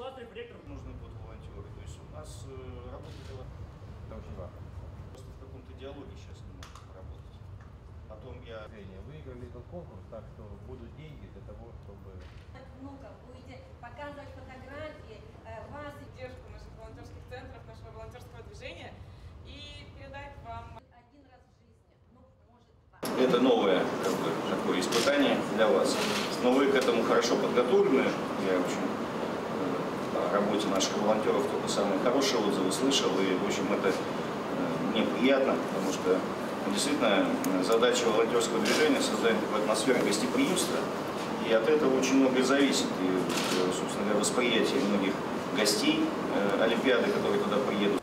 Ластрев, ректор. нужны будут волонтеры. То есть у нас э, очень важно. просто в каком-то диалоге сейчас не можем работать. Потом я Выиграли этот конкурс, так что будут деньги для того, чтобы внукам будете показывать фотографии э, вас и поддержку наших волонтерских центров, нашего волонтерского движения и передать вам один раз в жизни, ну, может, два. Это новое как бы, такое испытание для вас. Но вы к этому хорошо подготовлены. Я очень работе наших волонтеров только самые хорошие отзывы слышал. И, в общем, это э, мне приятно, потому что действительно э, задача волонтерского движения создать такую атмосферу гостеприимства. И от этого очень многое зависит. И, э, собственно говоря, восприятие многих гостей Олимпиады, которые туда приедут.